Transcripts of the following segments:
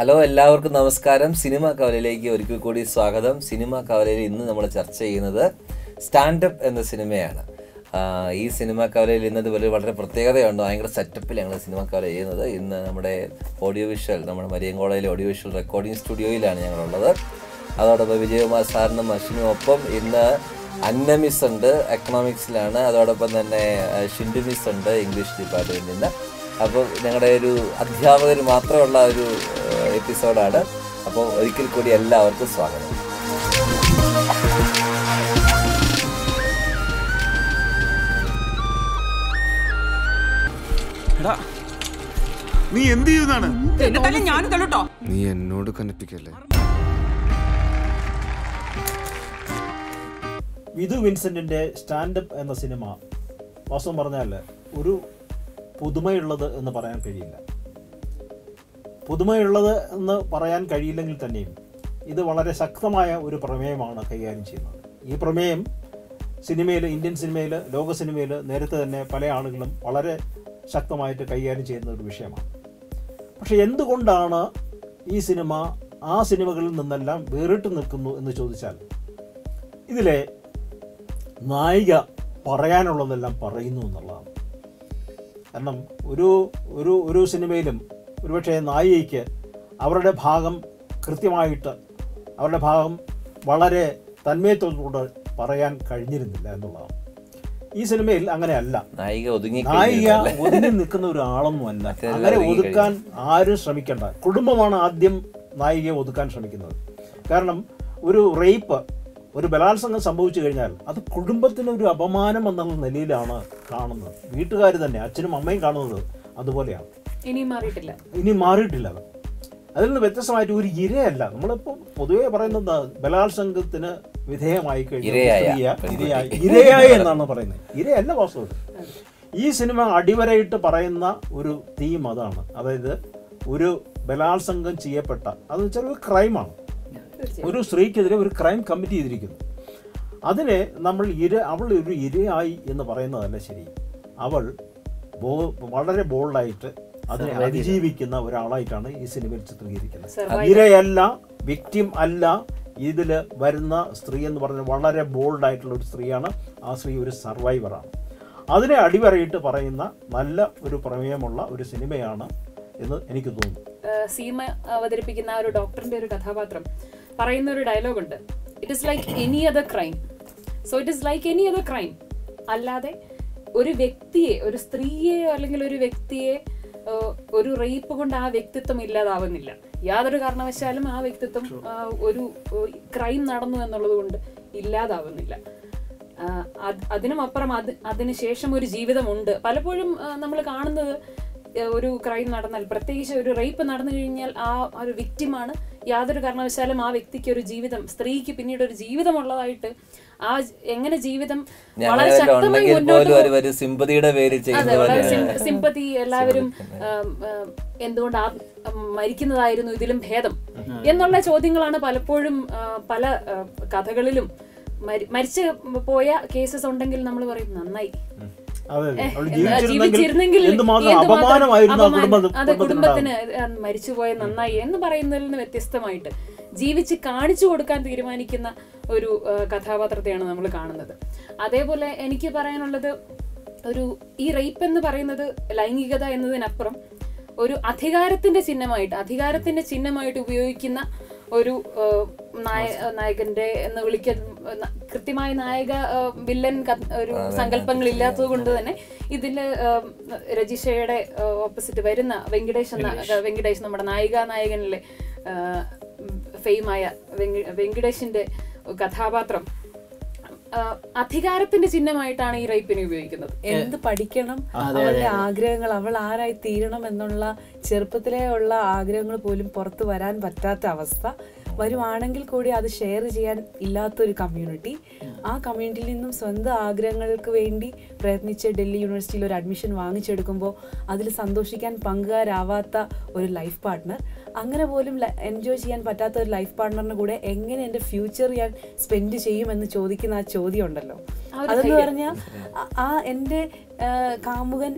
Hello എല്ലാവർക്കും നമസ്കാരം. Cinema കവലയിലേക്ക് ഒരിക്കൽ കൂടി സ്വാഗതം. സിനിമ കവലയിൽ ഇന്ന് നമ്മൾ ചർച്ച ചെയ്യുന്നത് സ്റ്റാൻഡപ്പ് എന്ന സിനിമയാണ്. ഈ സിനിമ കവലയിൽ ഇന്നത് വലിയ വളരെ പ്രത്യേകതയുണ്ട്. ഭയങ്കര സെറ്റപ്പിൽ ഞങ്ങൾ സിനിമ കവല ചെയ്യുന്നത്. ഇന്ന് നമ്മുടെ ഓഡിയോ വിഷ്വൽ നമ്മുടെ മരിയങ്കോളയിലെ ഓഡിയോ വിഷ്വൽ റെക്കോർഡിംഗ് സ്റ്റുഡിയോയിലാണ് ഞങ്ങളുള്ളത്. അതോടൊപ്പം വിജയകുമാർ സാറിനും അശ്വിനും ഒപ്പം ഇന്ന് അന്നമിസ് ഉണ്ട് എക്കണോമിക്സിലാണ് അതോടൊപ്പം തന്നെ ഷിൻഡു മിസ് ഉണ്ട് ഇംഗ്ലീഷ് ഡിപ്പാർട്ട്മെന്റിൽ നിന്ന്. അപ്പോൾ ഞങ്ങളുടെ ഒരു അധ്യാപകർ മാത്രമുള്ള ഒരു എപ്പിസോഡാണ് അപ്പോൾ ഒരിക്കൽ കൂടി എല്ലാവർക്കും സ്വാഗതം. എടാ നീ എന്ത് ചെയ്യുന്നതാണ്? നീ എന്നോട് കനപ്പിക്കല്ലേ വിധു വിൻസെന്റിന്റെ സ്റ്റാൻഡപ്പ് എന്ന സിനിമ വാസ്തവം പറഞ്ഞാൽ ഒരു പുതുമയുള്ളത് എന്ന് പറയാൻ കഴിയില്ല. പുതുമയുള്ളത് എന്ന് പറയാൻ കഴിയില്ലെങ്കിൽ തന്നെയും ഇത് വളരെ ശക്തമായ ഒരു പ്രമേയമാണ് കൈകാര്യം ചെയ്യുന്നത്. ഈ പ്രമേയം സിനിമയിൽ ഇന്ത്യൻ സിനിമയിൽ ലോക സിനിമയിൽ നേരത്തെ തന്നെ പല ആളുകളും വളരെ ശക്തമായിട്ട് കൈകാര്യം ചെയ്യുന്ന ഒരു വിഷയമാണ്. പക്ഷെ എന്തുകൊണ്ടാണ് ഈ സിനിമ ആ സിനിമകളിൽ നിന്നെല്ലാം വേറിട്ട് നിൽക്കുന്നു എന്ന് ചോദിച്ചാൽ ഇതിലെ നായിക പറയാനുള്ളതെല്ലാം പറയുന്നു എന്നുള്ളതാണ്. കാരണം ഒരു ഒരു ഒരു സിനിമയിലും ഒരുപക്ഷെ നായികയ്ക്ക് അവരുടെ ഭാഗം കൃത്യമായിട്ട് അവരുടെ ഭാഗം വളരെ തന്മയത്തോടുകൂടെ പറയാൻ കഴിഞ്ഞിരുന്നില്ല എന്നുള്ളതാണ്. ഈ സിനിമയിൽ അങ്ങനെയല്ല. നായിക ഒതുങ്ങി നായിക ഒതുങ്ങി നിൽക്കുന്ന ഒരാളൊന്നുമല്ല അങ്ങനെ ഒതുക്കാൻ ആരും ശ്രമിക്കണ്ട. കുടുംബമാണ് ആദ്യം നായികയെ ഒതുക്കാൻ ശ്രമിക്കുന്നത്. കാരണം ഒരു റേപ്പ് ഒരു ബലാത്സംഗം സംഭവിച്ചു കഴിഞ്ഞാൽ അത് കുടുംബത്തിന് ഒരു അപമാനം എന്നുള്ള നിലയിലാണ് കാണുന്നത്. വീട്ടുകാർ തന്നെ അച്ഛനും അമ്മയും കാണുന്നത് അതുപോലെയാണ്. ഇനിയും മാറിയിട്ടില്ല. ഇനി മാറിയിട്ടില്ല. അത് അതിൽ നിന്ന് വ്യത്യസ്തമായിട്ട് ഒരു ഇരയല്ല. നമ്മളിപ്പോൾ പൊതുവേ പറയുന്നത്? ബലാത്സംഗത്തിന് വിധേയമായി കഴിഞ്ഞാൽ ഇരയായ ഇരയായി. എന്നാണ് പറയുന്നത്. ഇരയല്ല വാസ്തവത്തിൽ. ഈ സിനിമ അടിവരയിട്ട് പറയുന്ന ഒരു തീം അതാണ്. അതായത് ഒരു ബലാത്സംഗം ചെയ്യപ്പെട്ട അത് വെച്ചാൽ ഒരു ക്രൈമാണ് ഒരു സ്ത്രീക്കെതിരെ ഒരു ക്രൈം കമ്മിറ്റ് ചെയ്തിരിക്കുന്നു. അതിനെ നമ്മൾ ഇര അവൾ ഒരു ഇരയായി എന്ന് പറയുന്നതല്ല ശരി. അവൾ ബോ- വളരെ ബോൾഡായിട്ട് അതിനെ അതിജീവിക്കുന്ന ഒരാളായിട്ടാണ് ഈ സിനിമയിൽ ചിത്രീകരിക്കുന്നത്. ഇരയല്ല വിക്ടിം അല്ല ഇതിൽ വരുന്ന സ്ത്രീ എന്ന് പറഞ്ഞാൽ വളരെ ബോൾഡായിട്ടുള്ള ഒരു സ്ത്രീയാണ്. ആ സ്ത്രീ ഒരു സർവൈവറാണ് അതിനെ അടിവരയിട്ട് പറയുന്ന നല്ല ഒരു പ്രമേയമുള്ള ഒരു സിനിമയാണ് എന്ന് എനിക്ക് തോന്നുന്നു. സീമ അവതരിപ്പിക്കുന്ന ഒരു ഡോക്ടറിന്റെ ഒരു കഥാപാത്രം പറയുന്ന ഒരു ഡയലോഗ് ഉണ്ട് it is like any other crime so it is like any other crime അല്ലാതെ ഒരു വ്യക്തിയെ ഒരു സ്ത്രീയെ അല്ലെങ്കിൽ ഒരു വ്യക്തിയെ ഒരു റേപ്പ് കൊണ്ട് ആ വ്യക്തിത്വം ഇല്ലാതാവുന്നില്ല. യാതൊരു കാരണവശാലും ആ വ്യക്തിത്വം ഒരു ക്രൈം നടന്നു എന്നുള്ളത് കൊണ്ട് ഇല്ലാതാവുന്നില്ല. അതിനുമപ്പുറം അത് അതിനും അപ്പുറം അത് അതിന് ശേഷം ഒരു ജീവിതമുണ്ട്. പലപ്പോഴും നമ്മൾ കാണുന്നത് ഒരു ക്രൈം നടന്നാൽ പ്രത്യേകിച്ച് ഒരു റേപ്പ് നടന്നു കഴിഞ്ഞാൽ ആ ഒരു വിക്റ്റിമാണ് യാതൊരു കാരണവശാലും ആ വ്യക്തിക്ക് ഒരു ജീവിതം സ്ത്രീക്ക് പിന്നീട് ഒരു ജീവിതമുള്ളതായിട്ട് ആ എങ്ങനെ ജീവിതം വളരെ ശക്തമായി മുന്നോട്ട് സിമ്പതിയുടെ സിമ്പതി എല്ലാവരും എന്തുകൊണ്ട് ആ മരിക്കുന്നതായിരുന്നു ഇതിലും ഭേദം എന്നുള്ള ചോദ്യങ്ങളാണ് പലപ്പോഴും പല കഥകളിലും മരിച്ചു പോയ കേസസ് ഉണ്ടെങ്കിൽ നമ്മൾ പറയും നന്നായി. ജീവിച്ചിരുന്നെങ്കിൽ അപമാനം. അതെ കുടുംബത്തിന് മരിച്ചുപോയ നന്നായി എന്ന് പറയുന്നതിൽ നിന്ന് വ്യത്യസ്തമായിട്ട്. ജീവിച്ച് കാണിച്ചു കൊടുക്കാൻ തീരുമാനിക്കുന്ന ഒരു കഥാപാത്രത്തെയാണ് നമ്മൾ കാണുന്നത്. അതേപോലെ എനിക്ക് പറയാനുള്ളത് ഒരു ഈ റേപ്പ് എന്ന് പറയുന്നത് ലൈംഗികത എന്നതിനപ്പുറം ഒരു അധികാരത്തിന്റെ ചിഹ്നമായിട്ട് അധികാരത്തിന്റെ ചിഹ്നമായിട്ട് ഉപയോഗിക്കുന്ന ഒരു നായ- നായകന്റെ എന്ന് വിളിക്ക കൃത്യമായ നായക വില്ലൻ ഒരു സങ്കല്പങ്ങൾ ഇല്ലാത്തത് കൊണ്ട് തന്നെ ഇതിൽ രജിഷയുടെ ഓപ്പോസിറ്റ് വരുന്ന വെങ്കടേഷ് എന്ന വെങ്കടേഷ്. നമ്മുടെ നായിക നായകനിലെ ഫെയിമായ വെങ്കടേഷിന്റെ കഥാപാത്രം. അധികാരത്തിന്റെ ചിഹ്നമായിട്ടാണ് ഈ റേപ്പിനെ ഉപയോഗിക്കുന്നത്. എന്ത് പഠിക്കണം? അവളുടെ ആഗ്രഹങ്ങൾ അവൾ ആരായി തീരണം എന്നുള്ള ചെറുപ്പത്തിലേ ഉള്ള ആഗ്രഹങ്ങൾ പോലും പുറത്തു വരാൻ പറ്റാത്ത അവസ്ഥ. വരുവാണെങ്കിൽ കൂടി അത് ഷെയർ ചെയ്യാൻ ഇല്ലാത്തൊരു കമ്മ്യൂണിറ്റി ആ കമ്മ്യൂണിറ്റിയിൽ നിന്നും സ്വന്തം ആഗ്രഹങ്ങൾക്ക് വേണ്ടി പ്രയത്നിച്ച് ഡൽഹി യൂണിവേഴ്സിറ്റിയിൽ ഒരു അഡ്മിഷൻ വാങ്ങിച്ചെടുക്കുമ്പോൾ അതിൽ സന്തോഷിക്കാൻ പങ്കുകാരാവാത്ത ഒരു ലൈഫ് പാർട്ട്ണർ അങ്ങനെ പോലും എൻജോയ് ചെയ്യാൻ പറ്റാത്ത ഒരു ലൈഫ് പാർട്ട്ണറിന് കൂടെ എങ്ങനെ എന്റെ ഫ്യൂച്ചർ ഞാൻ സ്പെൻഡ് ചെയ്യുമെന്ന് ചോദിക്കുന്ന ആ ചോദ്യം ഉണ്ടല്ലോ അതെന്ന് പറഞ്ഞാൽ ആ എന്റെ കാമുകൻ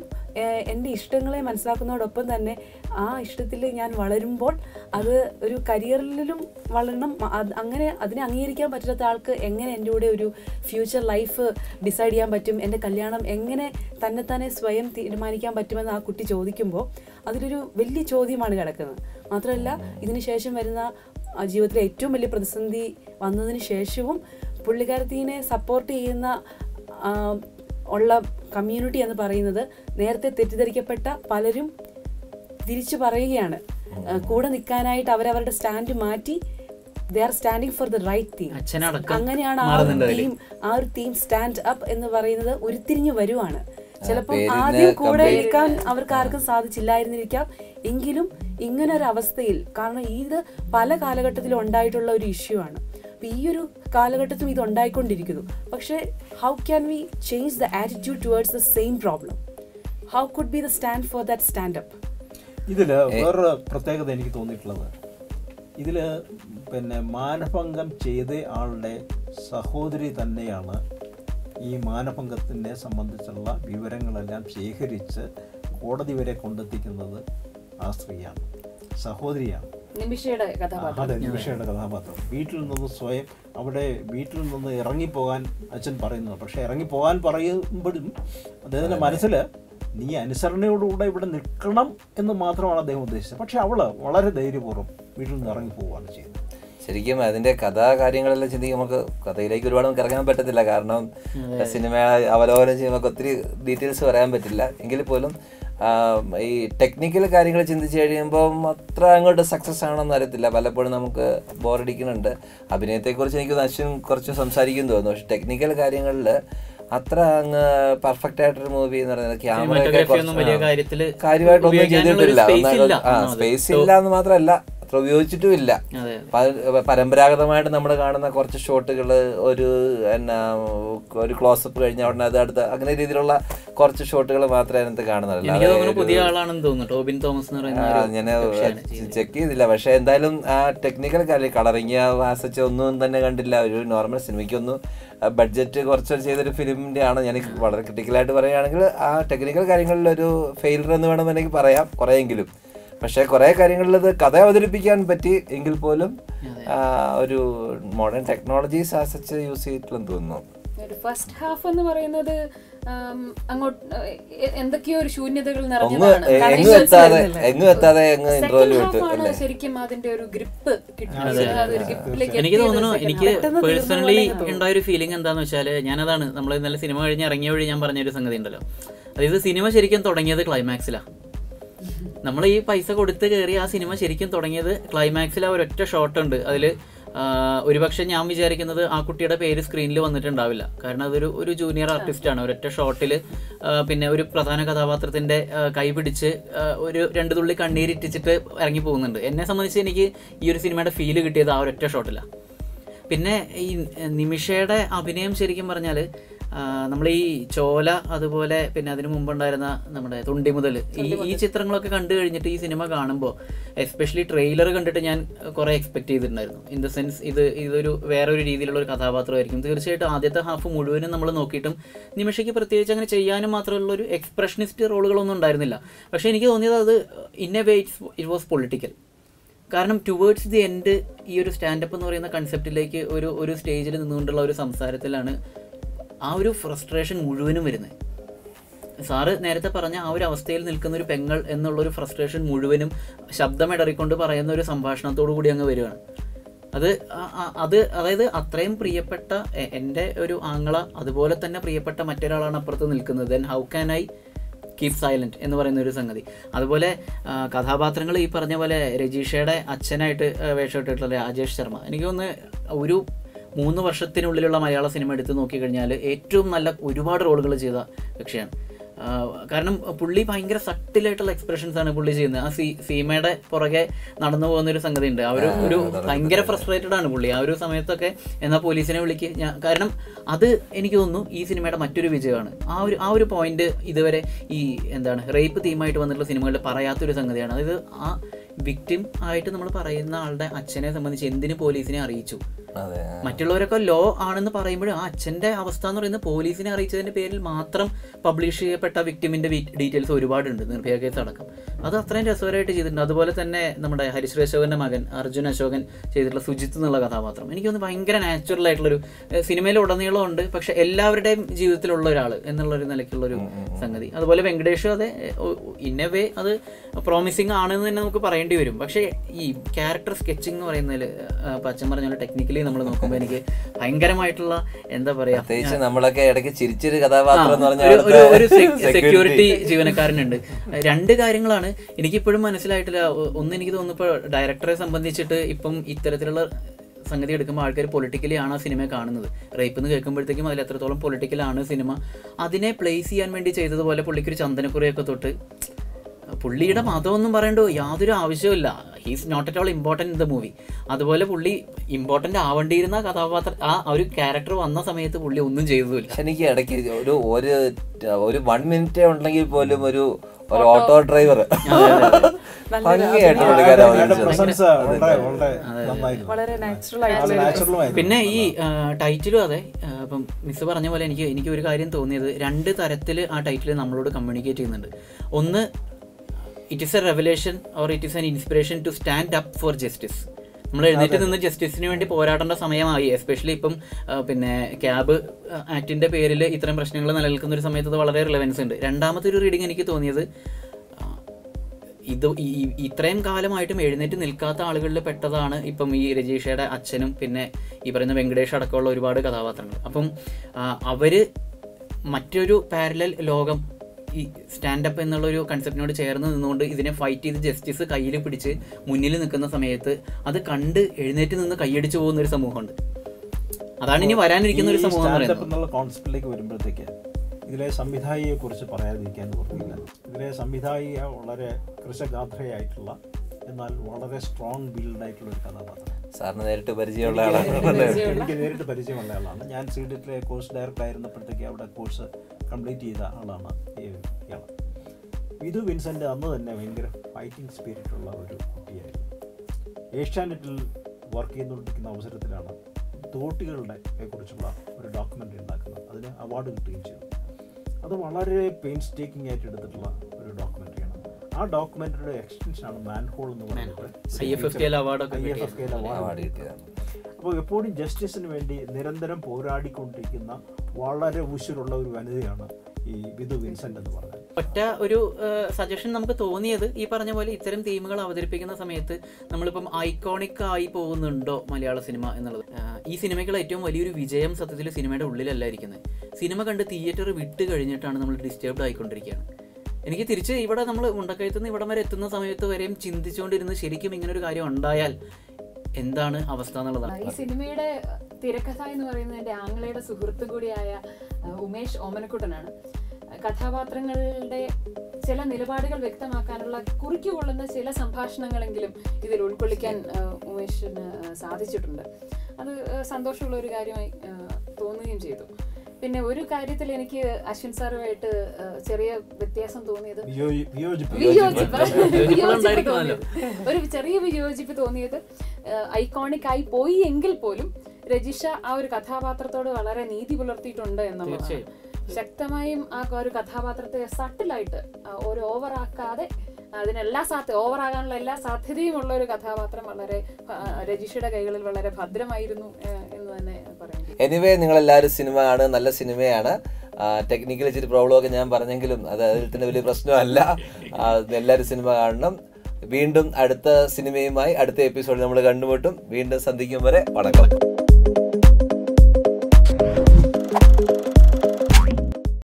എന്റെ ഇഷ്ടങ്ങളെ മനസ്സിലാക്കുന്നതോടൊപ്പം തന്നെ ആ ഇഷ്ടത്തിൽ ഞാൻ വളരുമ്പോൾ അത് ഒരു കരിയറിലും വളരണം. അങ്ങനെ അതിനെ അംഗീകരിക്കാൻ പറ്റാത്ത ആൾക്ക് എങ്ങനെ എന്റെ കൂടെ ഒരു ഫ്യൂച്ചർ ലൈഫ് ഡിസൈഡ് ചെയ്യാൻ പറ്റും? എന്റെ കല്യാണം എങ്ങനെ തന്നെ തന്നെ സ്വയം തീരുമാനിക്കാൻ പറ്റുമെന്ന് ആ കുട്ടി ചോദിക്കുമ്പോൾ അതിലൊരു വലിയ ചോദ്യമാണ് കിടക്കുന്നത്. മാത്രമല്ല ഇതിന് ശേഷം വരുന്ന ജീവിതത്തിലെ ഏറ്റവും വലിയ പ്രതിസന്ധി വന്നതിന് ശേഷവും പുള്ളിക്കാരത്തീനെ സപ്പോർട്ട് ചെയ്യുന്ന ഉള്ള കമ്മ്യൂണിറ്റി എന്ന് പറയുന്നത് നേരത്തെ തെറ്റിദ്ധരിക്കപ്പെട്ട പലരും തിരിച്ചു പറയുകയാണ്. കൂടെ നിൽക്കാനായിട്ട് അവരവരുടെ സ്റ്റാൻഡ് മാറ്റി they are standing for the right theme അങ്ങനെയാണ് ആ ഒരു തീം ആ ഒരു തീം സ്റ്റാൻഡ് അപ്പ് എന്ന് പറയുന്നത് ഉരുത്തിരിഞ്ഞു വരുവാണ്. ചിലപ്പോൾ ആദ്യം കൂടെ നിൽക്കാൻ അവർക്ക് ആർക്കും സാധിച്ചില്ലായിരുന്നിരിക്കാം. എങ്കിലും ഇങ്ങനെ ഒരു അവസ്ഥയിൽ കാരണം ഇത് പല കാലഘട്ടത്തിലും ഉണ്ടായിട്ടുള്ള ഒരു ഇഷ്യൂ ആണ്. അപ്പൊ ഈ ഒരു കാലഘട്ടത്തിലും ഇത് ഉണ്ടായിക്കൊണ്ടിരിക്കുന്നു. പക്ഷേ how can we change the attitude towards the same problem how could be the stand for that stand up ഇതിൽ വേറൊരു പ്രത്യേകത എനിക്ക് തോന്നിയിട്ടുള്ളത്. ഇതിൽ പിന്നെ മാനഭംഗം ചെയ്ത ആളുടെ സഹോദരി തന്നെയാണ് ഈ മാനഭംഗത്തിനെ സംബന്ധിച്ചുള്ള വിവരങ്ങളെല്ലാം ശേഖരിച്ച് കോടതി വരെ കൊണ്ടെത്തിക്കുന്നത് ആ സ്ത്രീയാണ് സഹോദരിയാണ്. നിമിഷയുടെ കഥാപാത്രം. അതെ നിമിഷയുടെ കഥാപാത്രം. വീട്ടിൽ നിന്ന് സ്വയം അവിടെ വീട്ടിൽ നിന്ന് ഇറങ്ങിപ്പോകാൻ അച്ഛൻ പറയുന്നത്. പക്ഷെ ഇറങ്ങിപ്പോകാൻ പറയുമ്പോഴും അദ്ദേഹത്തിന്റെ മനസ്സിൽ നീ അനുസരണയോടുകൂടെ ഇവിടെ നിൽക്കണം എന്ന് മാത്രമാണ് അദ്ദേഹം ഉദ്ദേശിച്ചത്. പക്ഷെ അവൾ വളരെ ധൈര്യപൂർവം വീട്ടിൽ നിന്ന് ഇറങ്ങി പോവുകയാണ് ചെയ്യുന്നത്. ശരിക്കും അതിന്റെ കഥാ കാര്യങ്ങളെല്ലാം ചിന്തിക്കും നമുക്ക് കഥയിലേക്ക് ഒരുപാട് നമുക്ക് ഇറങ്ങാൻ പറ്റത്തില്ല. കാരണം സിനിമ അവലോകനം ചെയ്യുമ്പോൾ നമുക്ക് ഒത്തിരി ഡീറ്റെയിൽസ് പറയാൻ പറ്റില്ല. എങ്കിൽ പോലും ഈ ടെക്നിക്കൽ കാര്യങ്ങൾ ചിന്തിച്ച് കഴിയുമ്പോൾ അത്ര അങ്ങോട്ട് സക്സസ് ആണെന്ന് അറിയത്തില്ല. പലപ്പോഴും നമുക്ക് ബോറടിക്കുന്നുണ്ട് അഭിനയത്തെക്കുറിച്ച് എനിക്ക് അശ്വിൻ കുറച്ച് സംസാരിക്കും തോന്നുന്നു. പക്ഷെ ടെക്നിക്കൽ കാര്യങ്ങളിൽ അത്ര അങ്ങ് പെർഫെക്റ്റ് ആയിട്ടൊരു മൂവി എന്ന് പറയുന്നത് ക്യാമറ കാര്യമായിട്ടൊന്നും ചെയ്തിട്ടില്ല. സ്പേസ് ഇല്ല. എന്ന് മാത്രമല്ല അത്ര ഉപയോഗിച്ചിട്ടും ഇല്ല പരമ്പരാഗതമായിട്ട് നമ്മൾ കാണുന്ന കുറച്ച് ഷോട്ടുകൾ ഒരു എന്നാ ഒരു ക്ലോസപ്പ് കഴിഞ്ഞ ഉടനെ അത് അടുത്ത അങ്ങനെ രീതിയിലുള്ള കുറച്ച് ഷോട്ടുകൾ മാത്രമേ അതിനകത്ത് കാണുന്നുള്ളൂ. പുതിയ ആളാണെന്ന് തോന്നുന്നു. ടോബിൻ തോമസ് ഞാൻ ചെക്ക് ചെയ്തില്ല. പക്ഷെ എന്തായാലും ആ ടെക്നിക്കൽ കാര്യം കളറിങ് ആസച്ച് ഒന്നും തന്നെ കണ്ടില്ല. ഒരു നോർമൽ സിനിമയ്ക്കൊന്നും ബഡ്ജറ്റ് കുറച്ച് ചെയ്തൊരു ഫിലിമിന്റെ ആണ്. ഞാൻ വളരെ ക്രിട്ടിക്കലായിട്ട് പറയുകയാണെങ്കിൽ ആ ടെക്നിക്കൽ കാര്യങ്ങളിൽ ഒരു ഫെയിലർ എന്ന് വേണമെന്നുണ്ടെങ്കിൽ പറയാം. കുറേയെങ്കിലും. പക്ഷേ കുറേ കാര്യങ്ങളിൽ അത് കഥ അവതരിപ്പിക്കാൻ പറ്റി എങ്കിൽ പോലും ഒരു മോഡേൺ ടെക്നോളജീസ് ആസച്ച് യൂസ് ചെയ്തിട്ടില്ലെന്ന് തോന്നുന്നു. ഒരു ഫസ്റ്റ് ഹാഫ് എന്ന് പറയുന്നത് അങ്ങോട്ട് എന്തൊക്കെയോ ഒരു ശൂന്യതകൾ നിറഞ്ഞതാണ്. ശരിക്കും അതിന്റെ ഒരു ഗ്രിപ്പ് എനിക്ക് തോന്നുന്നു എനിക്ക് പേഴ്സണലി ഉണ്ടായ ഒരു ഫീലിംഗ് എന്താന്ന് വെച്ചാൽ ഞാനതാണ്. നമ്മൾ ഇന്നലെ സിനിമ കഴിഞ്ഞ് ഇറങ്ങിയ വഴി ഞാൻ പറഞ്ഞ ഒരു സംഗതി ഉണ്ടല്ലോ. അതായത് സിനിമ ശരിക്കും തുടങ്ങിയത് ക്ലൈമാക്സിലാണ് നമ്മൾ ഈ പൈസ കൊടുത്ത് കയറി ആ സിനിമ ശരിക്കും തുടങ്ങിയത് ക്ലൈമാക്സിൽ ആ ഒരൊറ്റ ഷോട്ട് ഉണ്ട്. അതിൽ ഒരുപക്ഷെ ഞാൻ വിചാരിക്കുന്നത് ആ കുട്ടിയുടെ പേര് സ്ക്രീനിൽ വന്നിട്ടുണ്ടാവില്ല. കാരണം അതൊരു ഒരു ജൂനിയർ ആർട്ടിസ്റ്റ് ആണ്. ഒരൊറ്റ ഷോട്ടിൽ പിന്നെ ഒരു പ്രധാന കഥാപാത്രത്തിന്റെ കൈ പിടിച്ച് ഒരു രണ്ട് തുള്ളി കണ്ണീരിറ്റിച്ചിട്ട് ഇറങ്ങി പോകുന്നുണ്ട്. എന്നെ സംബന്ധിച്ച് എനിക്ക് ഈ ഒരു സിനിമയുടെ ഫീൽ കിട്ടിയത് ആ ഒരൊറ്റ ഷോട്ടിലാണ് പിന്നെ ഈ നിമിഷയുടെ അഭിനയം ശരിക്കും പറഞ്ഞാൽ നമ്മൾ ഈ ചോല അതുപോലെ പിന്നെ അതിനു മുമ്പുണ്ടായിരുന്ന നമ്മുടെ തുണ്ടി മുതൽ ഈ ഈ ചിത്രങ്ങളൊക്കെ കണ്ടു കഴിഞ്ഞിട്ട് ഈ സിനിമ കാണുമ്പോൾ എസ്പെഷ്യലി ട്രെയിലർ കണ്ടിട്ട് ഞാൻ കുറേ എക്സ്പെക്ട് ചെയ്തിട്ടുണ്ടായിരുന്നു. ഇൻ ദ സെൻസ് ഇത് ഇതൊരു വേറൊരു രീതിയിലുള്ള ഒരു കഥാപാത്രമായിരിക്കും. തീർച്ചയായിട്ടും ആദ്യത്തെ ഹാഫ് മുഴുവനും നമ്മൾ നോക്കിയിട്ടും നിമിഷയ്ക്ക് പ്രത്യേകിച്ച് അങ്ങനെ ചെയ്യാനും മാത്രമുള്ള ഒരു എക്സ്പ്രഷനിസ്റ്റ് റോളുകളൊന്നും ഉണ്ടായിരുന്നില്ല. പക്ഷേ എനിക്ക് തോന്നിയത് അത് in a way it's it was political കാരണം ടുവേർഡ്സ് ദി എൻഡ് ഈ ഒരു സ്റ്റാൻഡപ്പ് എന്ന് പറയുന്ന കൺസെപ്റ്റിലേക്ക് ഒരു ഒരു സ്റ്റേജിൽ നിന്നുകൊണ്ടുള്ള ഒരു സംസാരത്തിലാണ് ആ ഒരു ഫ്രസ്ട്രേഷൻ മുഴുവനും വരുന്നത് സാറ് നേരത്തെ പറഞ്ഞ ആ ഒരു അവസ്ഥയിൽ നിൽക്കുന്ന ഒരു പെങ്ങൾ എന്നുള്ള ഒരു ഫ്രസ്ട്രേഷൻ മുഴുവനും ശബ്ദമിടറിക്കൊണ്ട് പറയുന്ന ഒരു സംഭാഷണത്തോടു കൂടി അങ്ങ് വരികയാണ് അത് അത് അതായത് അത്രയും പ്രിയപ്പെട്ട എന്റെ ഒരു ആങ്ങള അതുപോലെ തന്നെ പ്രിയപ്പെട്ട മറ്റൊരാളാണ് അപ്പുറത്ത് നിൽക്കുന്നത്. Then how can I keep silent എന്ന് പറയുന്ന ഒരു സംഗതി. അതുപോലെ കഥാപാത്രങ്ങൾ ഈ പറഞ്ഞ പോലെ രജീഷയുടെ അച്ഛനായിട്ട് വേഷമിട്ടിട്ടുള്ള രാജേഷ് ശർമ്മ. എനിക്ക് തോന്നുന്നു ഒരു മൂന്ന് വർഷത്തിനുള്ളിലുള്ള മലയാള സിനിമ എടുത്ത് നോക്കിക്കഴിഞ്ഞാൽ ഏറ്റവും നല്ല ഒരുപാട് റോളുകൾ ചെയ്ത കക്ഷിയാണ്. കാരണം പുള്ളി ഭയങ്കര സട്ടിലായിട്ടുള്ള എക്സ്പ്രഷൻസ് ആണ് പുള്ളി ചെയ്യുന്നത്. ആ സീ സീമയുടെ പുറകെ നടന്നു പോകുന്ന ഒരു സംഗതി ഉണ്ട് അവർ ഒരു ഭയങ്കര ഫ്രസ്ട്രേറ്റഡ് ആണ് പുള്ളി. ആ ഒരു സമയത്തൊക്കെ എന്നാൽ പോലീസിനെ വിളിക്ക് ഞാൻ കാരണം അത് എനിക്ക് തോന്നുന്നു ഈ സിനിമയുടെ മറ്റൊരു വിജയമാണ്. ആ ഒരു ആ ഒരു പോയിന്റ് ഇതുവരെ ഈ എന്താണ് റേപ്പ് തീമായിട്ട് വന്നിട്ടുള്ള സിനിമകളിൽ പറയാത്തൊരു സംഗതിയാണ്. അതായത് ആ വിക്ടിം ആയിട്ട് നമ്മൾ പറയുന്ന ആളുടെ അച്ഛനെ സംബന്ധിച്ച് എന്തിനു പോലീസിനെ അറിയിച്ചു? മറ്റുള്ളവരൊക്കെ ലോ ആണെന്ന് പറയുമ്പോഴും ആ അച്ഛന്റെ അവസ്ഥ എന്ന് പറയുന്നത് പോലീസിനെ അറിയിച്ചതിന്റെ പേരിൽ മാത്രം പബ്ലിഷ് ചെയ്യപ്പെട്ട വിക്ടിമിന്റെ ഡീറ്റെയിൽസ് ഒരുപാടുണ്ട് നിർഭയ കേസ് അടക്കം. അത് അത്രയും രസകരമായിട്ട് ചെയ്തിട്ടുണ്ട്. അതുപോലെ തന്നെ നമ്മുടെ ഹരിശ്രീ അശോകന്റെ മകൻ അർജുൻ അശോകൻ ചെയ്തിട്ടുള്ള സുജിത്ത് എന്നുള്ള കഥാപാത്രം. എനിക്ക് തോന്നുന്നു ഭയങ്കര നാച്ചുറൽ ആയിട്ടുള്ളൊരു സിനിമയിൽ ഉടനീളം ഉണ്ട്. പക്ഷെ എല്ലാവരുടെയും ജീവിതത്തിലുള്ള ഒരാൾ എന്നുള്ള ഒരു നിലയ്ക്കുള്ള ഒരു സംഗതി. അതുപോലെ വെങ്കടേഷും അതെ ഇൻ എ വേ അത് പ്രോമിസിങ് ആണെന്ന് തന്നെ നമുക്ക് പറയേണ്ടി വരും. പക്ഷേ ഈ ക്യാരക്ടർ സ്കെച്ചിങ് എന്ന് പറയുന്നതിൽ അച്ഛൻ പറഞ്ഞ ടെക്നിക്കലി നമ്മൾ നോക്കുമ്പോൾ എനിക്ക് ഭയങ്കരമായിട്ടുള്ള എന്താ പറയാ നമ്മളൊക്കെ ഇടയ്ക്ക് ചിരിച്ചൊരു കഥാപാത്രം എന്ന് ഒരു- ഒരു പറഞ്ഞാൽ സെക്യൂരിറ്റി ജീവനക്കാരനുണ്ട്. രണ്ട് കാര്യങ്ങളാണ്. എനിക്കിപ്പോഴും മനസ്സിലായിട്ടില്ല. ഒന്ന് എനിക്ക് തോന്നുന്നു ഡയറക്ടറെ സംബന്ധിച്ചിട്ട് ഇപ്പം ഇത്തരത്തിലുള്ള സംഗതി എടുക്കുമ്പോൾ ആൾക്കാർ പൊളിറ്റിക്കലി ആണ് ആ സിനിമ കാണുന്നത്. റേപ്പ് എന്ന് കേൾക്കുമ്പോഴത്തേക്കും അതിൽ എത്രത്തോളം പൊളിറ്റിക്കലാണ് സിനിമ. അതിനെ പ്ലേസ് ചെയ്യാൻ വേണ്ടി ചെയ്തതുപോലെ പുള്ളിക്കൊരു ചന്ദനക്കുറിയൊക്കെ തൊട്ട് പുള്ളിയുടെ മതമൊന്നും പറയണ്ടോ യാതൊരു ആവശ്യമില്ല he's not at all important in the movie അതുപോലെ പുള്ളി ഇമ്പോർട്ടന്റ് ആവേണ്ടിയിരുന്ന കഥാപാത്രം ആ ഒരു ക്യാരക്ടർ വന്ന സമയത്ത് പുള്ളി ഒന്നും ചെയ്തില്ല എനിക്ക് ഇടയ്ക്ക് ഒരു ഒരു ഒരു വൺ മിനിറ്റ് ഉണ്ടെങ്കിൽ പോലും ഒരു ഒരു ഓട്ടോ ഡ്രൈവർ പിന്നെ ഈ ടൈറ്റിലും അതെ. ഇപ്പം മിസ് പറഞ്ഞ പോലെ എനിക്ക് എനിക്ക് ഒരു കാര്യം തോന്നിയത് രണ്ട് തരത്തിൽ ആ ടൈറ്റിൽ നമ്മളോട് കമ്മ്യൂണിക്കേറ്റ് ചെയ്യുന്നുണ്ട്. ഒന്ന് it is a revelation or it is an inspiration to stand up for justice നമ്മൾ എഴുന്നേറ്റ് നിന്ന് ജസ്റ്റിസിന് വേണ്ടി പോരാടേണ്ട സമയമായി എസ്പെഷ്യലി ഇപ്പം പിന്നെ ക്യാബ് ആക്ടിന്റെ പേരിൽ ഇത്തരം പ്രശ്നങ്ങൾ നിലനിൽക്കുന്ന ഒരു സമയത്ത് വളരെ റിലവൻസ് ഉണ്ട്. രണ്ടാമത്തെ ഒരു റീഡിങ് എനിക്ക് തോന്നിയത് ഇത് ഇത്രയും കാലമായിട്ടും എഴുന്നേറ്റ് നിൽക്കാത്ത ആളുകളിൽ പെട്ടതാണ് ഇപ്പം ഈ രജീഷയുടെ അച്ഛനും പിന്നെ ഈ പറയുന്ന വെങ്കടേഷ് അടക്കമുള്ള ഒരുപാട് കഥാപാത്രങ്ങൾ. അപ്പം അവർ അവർ മറ്റൊരു പാരലൽ ലോകം ഈ സ്റ്റാൻഡപ്പ് എന്നുള്ളൊരു കൺസെപ്റ്റിനോട് ചേർന്ന് നിന്നുകൊണ്ട് ഇതിനെ ഫൈറ്റ് ചെയ്ത് ജസ്റ്റിസ് കയ്യിൽ പിടിച്ച് മുന്നിൽ നിൽക്കുന്ന സമയത്ത് അത് കണ്ട് എഴുന്നേറ്റ് നിന്ന് കൈയടിച്ചു പോകുന്ന ഒരു സമൂഹമുണ്ട്. അതാണ് ഇനി വരാനിരിക്കുന്ന ഒരു സമൂഹം കോൺസെപ്റ്റിലേക്ക് വരുമ്പോഴത്തേക്ക് ഇതിലെ സംവിധായിയെ കുറിച്ച് പറയാതിരിക്കാൻ ഓർമ്മയില്ല. ഇതിലെ സംവിധായിക വളരെ കൃഷഗാത്രയായിട്ടുള്ള എന്നാൽ വളരെ സ്ട്രോങ് ബിൽഡ് ആയിട്ടുള്ള ഒരു കഥാപാത്രം. സാറിന് നേരിട്ട് പരിചയമുള്ള ആളാണ്. എനിക്ക് നേരിട്ട് പരിചയമുള്ള ആളാണ്. ഞാൻ സി ഡിറ്റിലെ കോഴ്സ് ഡയറക്ടർ ആയിരുന്നപ്പോഴത്തേക്ക് അവിടെ കോഴ്സ് കംപ്ലീറ്റ് ചെയ്ത ആളാണ് ഈ ഇയാൾ വിധു വിൻസെന്റ് അന്ന് തന്നെ ഭയങ്കര ഫൈറ്റിംഗ് സ്പിരിറ്റ് ഉള്ള ഒരു കുട്ടിയായിരുന്നു. ഏഷ്യാനെറ്റിൽ വർക്ക് ചെയ്തുകൊണ്ടിരിക്കുന്ന അവസരത്തിലാണ് തോട്ടികളുടെ കുറിച്ചുള്ള ഒരു ഡോക്യുമെന്ററി ഉണ്ടാക്കുന്നത്. അതിന് അവാർഡ് കിട്ടുകയും ചെയ്തു. അത് വളരെ പെയിൻ സ്റ്റേക്കിംഗ് ആയിട്ട് എടുത്തിട്ടുള്ള ഒരു ഡോക്യുമെന്ററിയാണ് ആ ഡോക്യുമെന്ററിയുടെ എക്സ്റ്റൻഷനാണ് മാൻഹോൾ എന്ന് പറയുന്നത്. അപ്പോൾ എപ്പോഴും ജസ്റ്റിസിന് വേണ്ടി നിരന്തരം പോരാടിക്കൊണ്ടിരിക്കുന്ന വളരെ ഉശിരുള്ള ഒരു വനിതയാണ് ഈ വിധു വിൻസെന്റ് എന്ന് പറഞ്ഞത് ഒറ്റ ഒരു സജഷൻ നമുക്ക് തോന്നിയത് ഈ പറഞ്ഞ പോലെ ഇത്തരം തീമുകൾ അവതരിപ്പിക്കുന്ന സമയത്ത് നമ്മളിപ്പം ഐക്കോണിക് ആയി പോകുന്നുണ്ടോ മലയാള സിനിമ എന്നുള്ളത്? ഈ സിനിമയ്ക്കുള്ള ഏറ്റവും വലിയൊരു വിജയം സത്യത്തിൽ സിനിമയുടെ ഉള്ളിലല്ല ഇരിക്കുന്നത് സിനിമ കണ്ട് തിയേറ്റർ വിട്ട് കഴിഞ്ഞിട്ടാണ് നമ്മൾ ഡിസ്റ്റർബ്ഡ് ആയിക്കൊണ്ടിരിക്കുകയാണ്. എനിക്ക് തിരിച്ച് ഇവിടെ നമ്മൾ ഉണ്ടക്കയത്തുനിന്ന് ഇവിടം വരെ എത്തുന്ന സമയത്ത് വരെയും ചിന്തിച്ചുകൊണ്ടിരുന്ന് ശരിക്കും ഇങ്ങനെ ഒരു കാര്യം ഉണ്ടായാൽ എന്താണ് അവസ്ഥ എന്നുള്ളതാണ്. ഈ സിനിമയുടെ തിരക്കഥ എന്ന് പറയുന്നത് എന്റെ ആംഗ്ലയുടെ സുഹൃത്തു കൂടിയായ ഉമേഷ് ഓമനക്കുട്ടനാണ്. കഥാപാത്രങ്ങളുടെ ചില നിലപാടുകൾ വ്യക്തമാക്കാനുള്ള കുറിക്കുകൊള്ളുന്ന ചില സംഭാഷണങ്ങളെങ്കിലും ഇതിൽ ഉൾക്കൊള്ളിക്കാൻ ഉമേഷിന് സാധിച്ചിട്ടുണ്ട്. അത് സന്തോഷമുള്ള ഒരു കാര്യമായി തോന്നുകയും ചെയ്തു. പിന്നെ ഒരു കാര്യത്തിൽ എനിക്ക് അശ്വിൻ സാറുമായിട്ട് ചെറിയ വ്യത്യാസം വിയോജിപ്പ്. തോന്നിയത്. ഒരു ചെറിയ വിയോജിപ്പ് തോന്നിയത് ഐക്കോണിക് ആയി പോയി എങ്കിൽ പോലും രജിഷ ആ ഒരു കഥാപാത്രത്തോട് വളരെ നീതി പുലർത്തിയിട്ടുണ്ട് എന്നുള്ളത് ശക്തമായും ആ ഒരു കഥാപാത്രത്തെ സട്ടിലായിട്ട് ഒരു ഓവർ ആക്കാതെ അതിനെല്ലാ സാധ്യത ഓവറാകാനുള്ള എല്ലാ സാധ്യതയും ഉള്ള ഒരു കഥാപാത്രം വളരെ രജിഷയുടെ കൈകളിൽ വളരെ ഭദ്രമായിരുന്നു എന്ന് തന്നെ പറയാം എനിവേ നിങ്ങൾ എല്ലാവരും സിനിമ ആണ് നല്ല സിനിമയാണ്. ടെക്നിക്കൽ ഇച്ചിരി പ്രോബ്ലം ഒക്കെ ഞാൻ പറഞ്ഞെങ്കിലും അത് അതിൽ തന്നെ വലിയ പ്രശ്നമല്ല. എല്ലാവരും സിനിമ കാണണം. വീണ്ടും അടുത്ത സിനിമയുമായി അടുത്ത എപ്പിസോഡ് നമ്മൾ കണ്ടുമുട്ടും. വീണ്ടും സന്ധിക്കും വരെ വണക്കം.